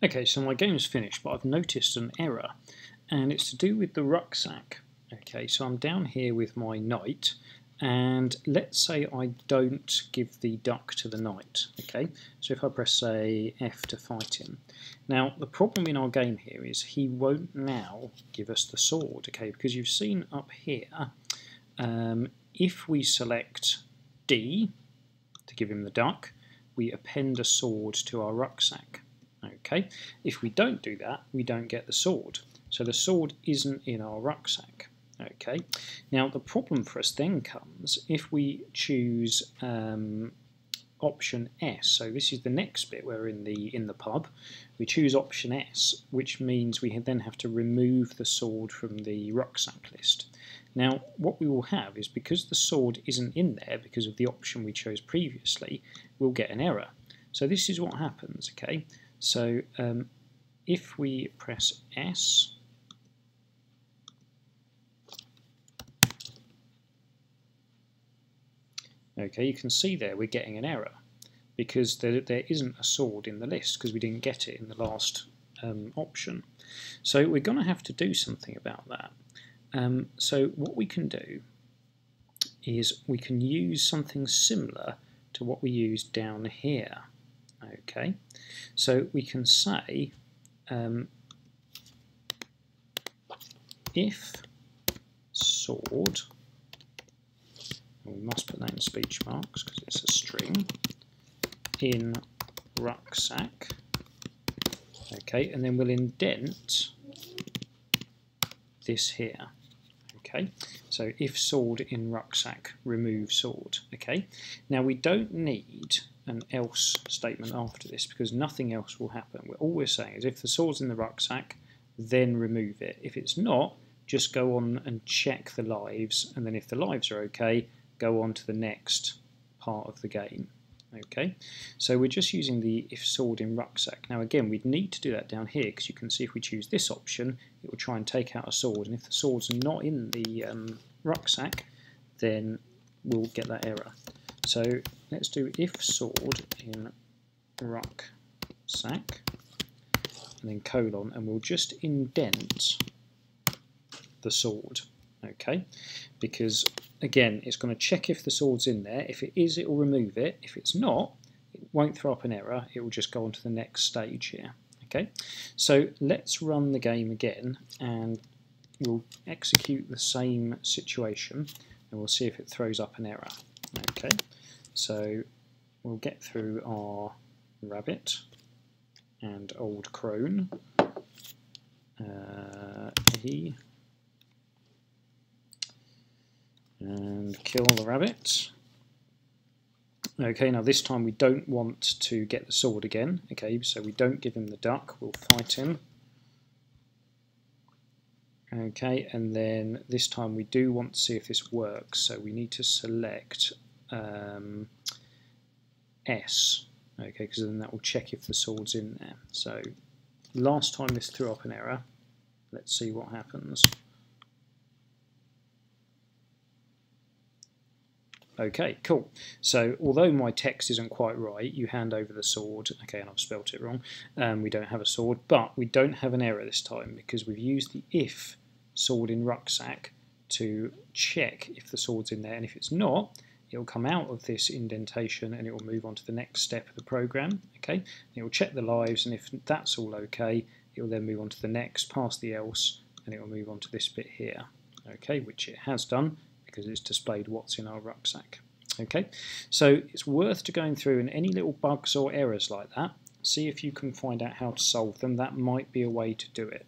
Okay, so my game is finished, but I've noticed an error, and it's to do with the rucksack. Okay, so I'm down here with my knight, and let's say I don't give the duck to the knight. Okay, so if I press say F to fight him, now the problem in our game here is he won't now give us the sword. Okay, because you've seen up here, um, if we select D to give him the duck, we append a sword to our rucksack. Okay, if we don't do that, we don't get the sword. So the sword isn't in our rucksack. Okay, now the problem for us then comes if we choose um, option S. So this is the next bit where we're in the in the pub. We choose option S, which means we then have to remove the sword from the rucksack list. Now, what we will have is because the sword isn't in there because of the option we chose previously, we'll get an error. So this is what happens. Okay, so um, if we press S, okay, you can see there we're getting an error because there, there isn't a sword in the list because we didn't get it in the last um, option. So we're going to have to do something about that. Um, so what we can do is we can use something similar to what we used down here. Okay, so we can say um, if sword, we must put that in speech marks because it's a string, in rucksack, okay, and then we'll indent this here. Okay, so if sword in rucksack, remove sword. Okay, now we don't need an else statement after this because nothing else will happen. All we're saying is if the sword's in the rucksack, then remove it. If it's not, just go on and check the lives, and then if the lives are okay, go on to the next part of the game. Okay, so we're just using the if sword in rucksack. Now again, we'd need to do that down here because you can see if we choose this option, it will try and take out a sword, and if the sword's not in the um, rucksack, then we'll get that error. So let's do if sword in rucksack, and then colon, and we'll just indent the sword, okay? Because again, it's going to check if the sword's in there. If it is, it will remove it. If it's not, it won't throw up an error. It will just go on to the next stage here. Okay, so let's run the game again and we'll execute the same situation and we'll see if it throws up an error. Okay, so we'll get through our rabbit and old crone. Uh, he and kill the rabbit. Okay, now this time we don't want to get the sword again. Okay, so we don't give him the duck, we'll fight him. Okay, and then this time we do want to see if this works, so we need to select um, S, okay, because then that will check if the sword's in there. So last time this threw up an error, let's see what happens. Okay, cool. So although my text isn't quite right, you hand over the sword. Okay, and I've spelt it wrong. Um, we don't have a sword, but we don't have an error this time because we've used the if sword in rucksack to check if the sword's in there. And if it's not, it'll come out of this indentation and it will move on to the next step of the program. Okay, it will check the lives, and if that's all okay, it will then move on to the next, past the else, and it will move on to this bit here. Okay, which it has done because it's displayed what's in our rucksack. Okay, so it's worth to going through and any little bugs or errors like that, see if you can find out how to solve them. That might be a way to do it.